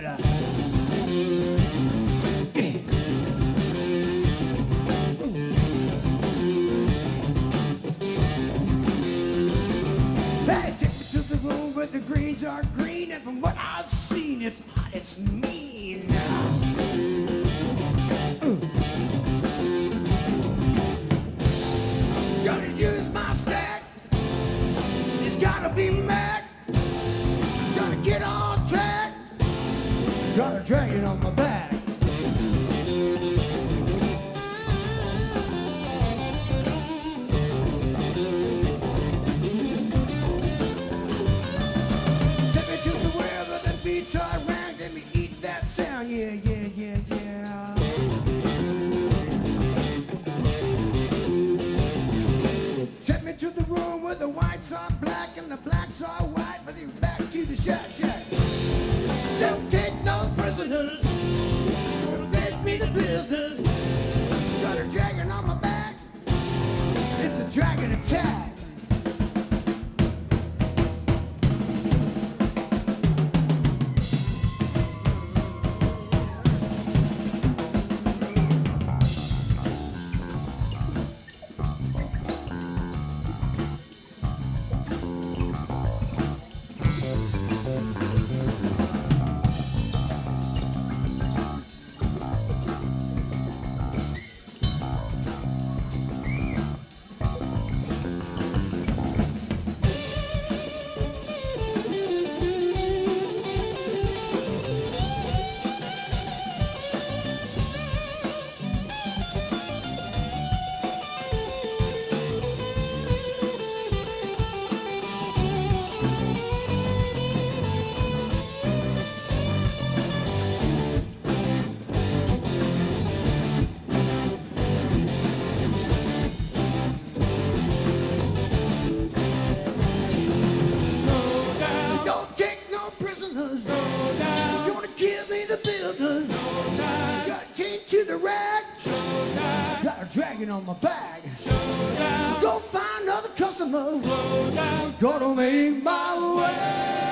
Guerra. Hey, take me to the room where the greens are green, and from what I've seen, it's hot, it's mean. Gonna use my stack. It's gotta be max. I'm drinking on my back. Christmas. Bag. On my. Showdown. Go find other customers. Gonna make my way.